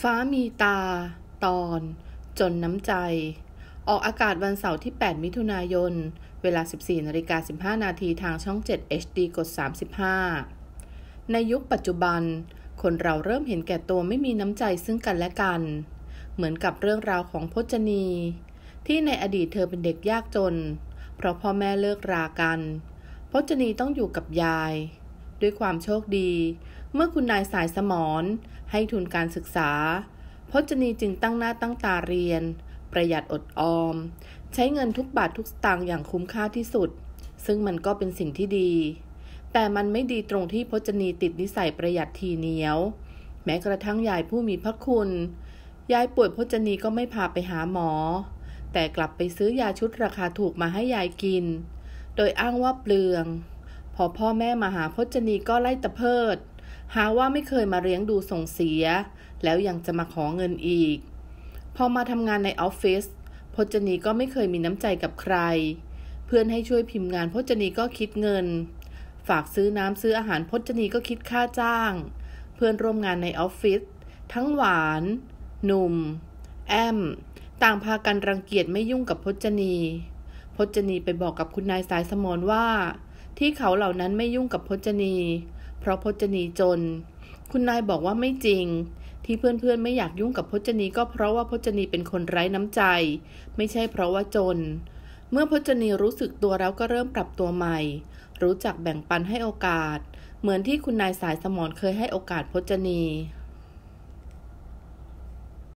ฟ้ามีตา ตอน จนน้ำใจ ออกอากาศวันเสาร์ที่ 8 มิถุนายน เวลา 14นาฬิกา15 นาทีทางช่อง 7 HD กด 35 ในยุคปัจจุบัน คนเราเริ่มเห็นแก่ตัวไม่มีน้ำใจซึ่งกันและกัน เหมือนกับเรื่องราวของพจนี ที่ในอดีตเธอเป็นเด็กยากจน เพราะพ่อแม่เลิกรากัน พจนีต้องอยู่กับยาย ด้วยความโชคดี เมื่อคุณนายสายสมรให้ทุนการศึกษา พจนีจึงตั้งหน้าตั้งตาเรียน ประหยัดอดออม ใช้เงินทุกบาททุกสตางค์อย่างคุ้มค่าที่สุด ซึ่งมันก็เป็นสิ่งที่ดี แต่มันไม่ดีตรงที่พจนีติดนิสัยประหยัดทีเหนียว แม้กระทั่งยายผู้มีพระคุณ ยายป่วยพจนีก็ไม่พาไปหาหมอ แต่กลับไปซื้อยาชุดราคาถูกมาให้ยายกิน โดยอ้างว่าเปลือง อพ่อแม่มาหาพจนีก็ไล่ตะเพิด หาว่าไม่เคยมาเลี้ยงดูส่งเสีย แล้วยังจะมาขอเงินอีก พอมาทำงานในออฟฟิศพจนีก็ไม่เคยมีน้ำใจกับใคร เพื่อนให้ช่วยพิมพ์งานพจนีก็คิดเงิน ฝากซื้อน้ำซื้ออาหารพจนีก็คิดค่าจ้าง เพื่อนร่วมงานในออฟฟิศทั้งหวาน หนุ่ม แอม ต่างพากันรังเกียจไม่ยุ่งกับพจนี พจนีไปบอกกับคุณนายสายสมรว่า ที่เขาเหล่านั้นไม่ยุ่งกับพจนี เพราะพจนีจน คุณนายบอกว่าไม่จริง ที่เพื่อนๆไม่อยากยุ่งกับพจนีก็เพราะว่าพจนีเป็นคนไร้น้ำใจ ไม่ใช่เพราะว่าจน เมื่อพจนีรู้สึกตัวแล้วก็เริ่มปรับตัวใหม่ รู้จักแบ่งปันให้โอกาส เหมือนที่คุณนายสายสมรเคยให้โอกาสพจนี